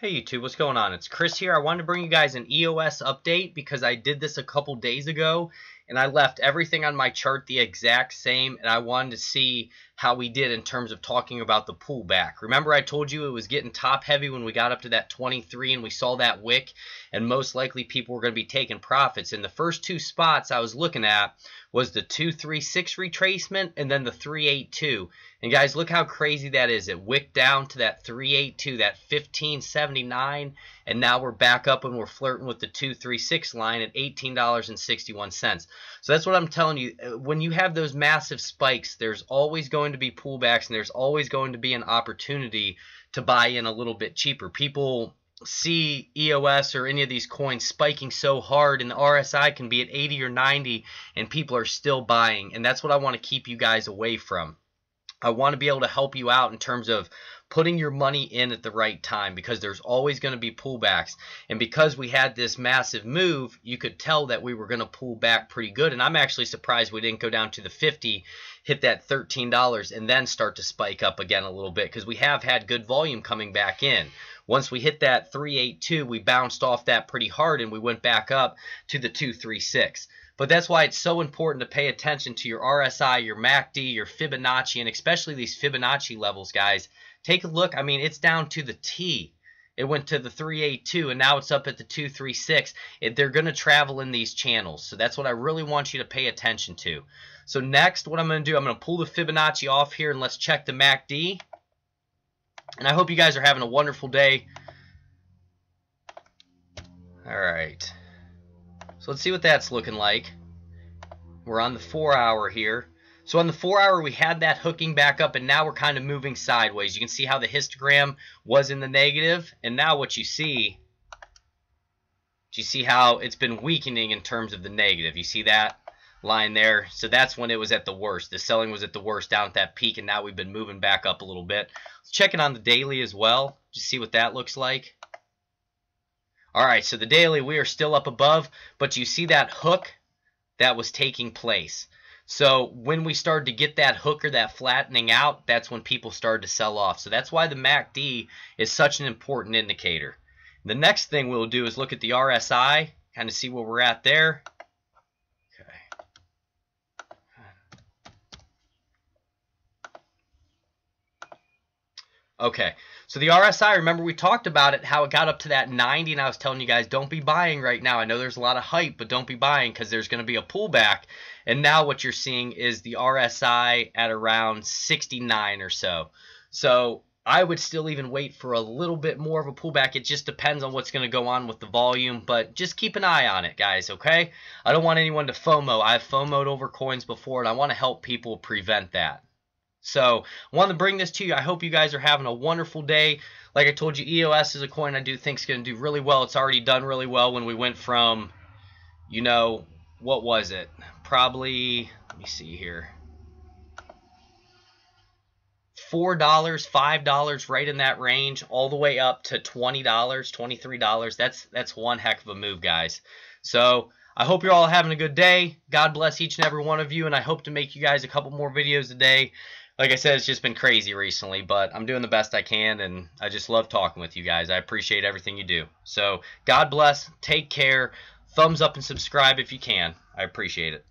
Hey YouTube, what's going on? It's Chris here. I wanted to bring you guys an EOS update because I did this a couple days ago and I left everything on my chart the exact same and I wanted to see how we did in terms of talking about the pullback. Remember I told you it was getting top heavy when we got up to that 23 and we saw that wick and most likely people were going to be taking profits. And the first two spots I was looking at was the 236 retracement and then the 382. And guys, look how crazy that is. It wicked down to that 382, that 1579, and now we're back up and we're flirting with the 236 line at $18.61. So that's what I'm telling you. Uh, when you have those massive spikes, there's always going to be pullbacks and there's always going to be an opportunity to buy in a little bit cheaper. People see EOS or any of these coins spiking so hard and the RSI can be at 80 or 90 and people are still buying and that's what I want to keep you guys away from. I want to be able to help you out in terms of putting your money in at the right time because there's always going to be pullbacks. And because we had this massive move, you could tell that we were going to pull back pretty good. And I'm actually surprised we didn't go down to the 50, hit that $13, and then start to spike up again a little bit because we have had good volume coming back in. Once we hit that 382, we bounced off that pretty hard and we went back up to the 236. But that's why it's so important to pay attention to your RSI, your MACD, your Fibonacci, and especially these Fibonacci levels, guys. Take a look. I mean, it's down to the T. It went to the 382 and now it's up at the 236. It, they're going to travel in these channels. So that's what I really want you to pay attention to. So next, what I'm going to do, I'm going to pull the Fibonacci off here and let's check the MACD. And I hope you guys are having a wonderful day. All right. So let's see what that's looking like. We're on the four hour here. So on the four hour, we had that hooking back up, and now we're kind of moving sideways. You can see how the histogram was in the negative, and now what you see, do you see how it's been weakening in terms of the negative. You see that line there? So that's when it was at the worst. The selling was at the worst down at that peak, and now we've been moving back up a little bit. Let's check it on the daily as well, just see what that looks like. All right, so the daily, we are still up above, but you see that hook that was taking place. So when we started to get that hook or that flattening out, that's when people started to sell off. So that's why the MACD is such an important indicator. The next thing we'll do is look at the RSI, kind of see where we're at there. Okay, so the RSI, remember we talked about it, how it got up to that 90, and I was telling you guys, don't be buying right now. I know there's a lot of hype, but don't be buying because there's going to be a pullback. And now what you're seeing is the RSI at around 69 or so. So I would still even wait for a little bit more of a pullback. It just depends on what's going to go on with the volume, but just keep an eye on it, guys, okay? I don't want anyone to FOMO. I've FOMOed over coins before, and I want to help people prevent that. So I wanted to bring this to you. I hope you guys are having a wonderful day. Like I told you, EOS is a coin I do think is going to do really well. It's already done really well when we went from, you know, what was it? Probably, let me see here. $4, $5 right in that range all the way up to $20, $23. That's that's one heck of a move, guys. So, I hope you're all having a good day. God bless each and every one of you and I hope to make you guys a couple more videos a day like I said, it's just been crazy recently, but I'm doing the best I can, and I just love talking with you guys. I appreciate everything you do. So, God bless. Take care. Thumbs up and subscribe if you can. I appreciate it.